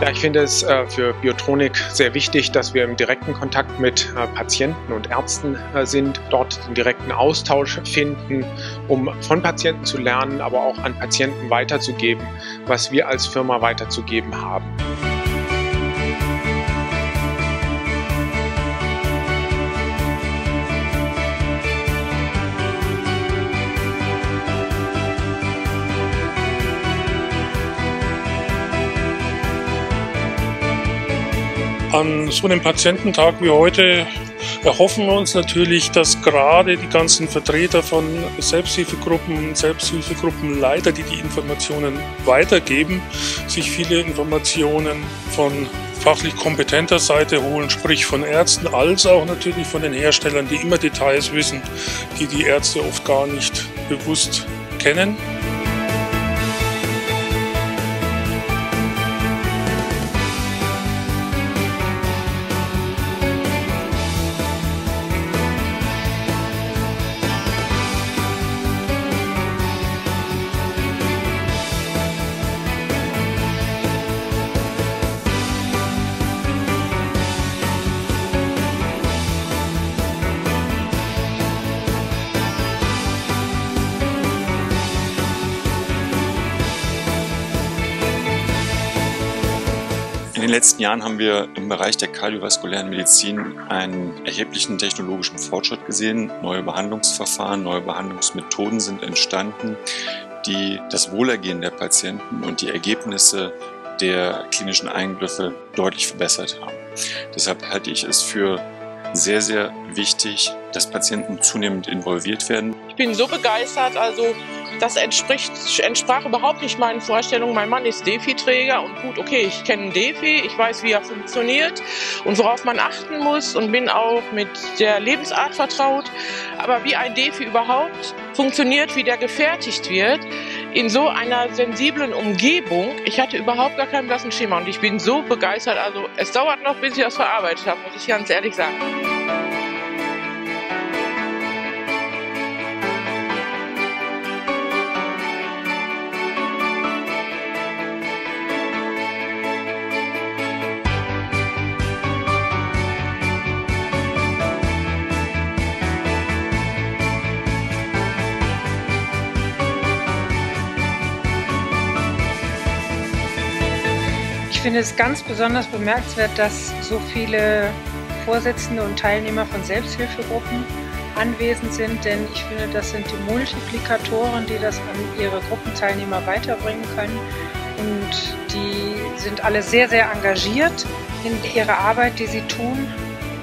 Ja, ich finde es äh, für Biotronik sehr wichtig, dass wir im direkten Kontakt mit äh, Patienten und Ärzten äh, sind, dort den direkten Austausch finden, um von Patienten zu lernen, aber auch an Patienten weiterzugeben, was wir als Firma weiterzugeben haben. An so einem Patiententag wie heute erhoffen wir uns natürlich, dass gerade die ganzen Vertreter von Selbsthilfegruppen, Selbsthilfegruppenleiter, die die Informationen weitergeben, sich viele Informationen von fachlich kompetenter Seite holen, sprich von Ärzten, als auch natürlich von den Herstellern, die immer Details wissen, die die Ärzte oft gar nicht bewusst kennen. In den letzten Jahren haben wir im Bereich der kardiovaskulären Medizin einen erheblichen technologischen Fortschritt gesehen. Neue Behandlungsverfahren, neue Behandlungsmethoden sind entstanden, die das Wohlergehen der Patienten und die Ergebnisse der klinischen Eingriffe deutlich verbessert haben. Deshalb halte ich es für sehr, sehr wichtig, dass Patienten zunehmend involviert werden. Ich bin so begeistert, also das entspricht, entsprach überhaupt nicht meinen Vorstellungen. Mein Mann ist Defi-Träger und gut, okay, ich kenne Defi, ich weiß, wie er funktioniert und worauf man achten muss und bin auch mit der Lebensart vertraut. Aber wie ein Defi überhaupt funktioniert, wie der gefertigt wird, in so einer sensiblen Umgebung, ich hatte überhaupt gar kein blassen Schema und ich bin so begeistert. Also es dauert noch, bis ich das verarbeitet habe, muss ich ganz ehrlich sagen. Ich finde es ganz besonders bemerkenswert, dass so viele Vorsitzende und Teilnehmer von Selbsthilfegruppen anwesend sind, denn ich finde, das sind die Multiplikatoren, die das an ihre Gruppenteilnehmer weiterbringen können. Und die sind alle sehr, sehr engagiert in ihrer Arbeit, die sie tun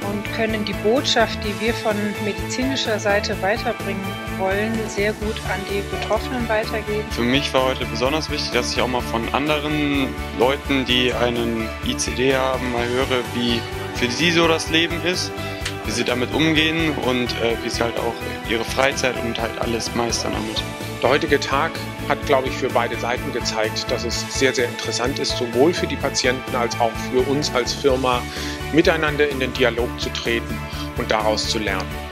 und können die Botschaft, die wir von medizinischer Seite weiterbringen wollen, sehr gut an die Betroffenen weitergeben. Für mich war heute besonders wichtig, dass ich auch mal von anderen Leuten, die einen ICD haben, mal höre, wie für sie so das Leben ist, wie sie damit umgehen und äh, wie sie halt auch ihre Freizeit und halt alles meistern damit. Der heutige Tag hat, glaube ich, für beide Seiten gezeigt, dass es sehr, sehr interessant ist, sowohl für die Patienten als auch für uns als Firma, miteinander in den Dialog zu treten und daraus zu lernen.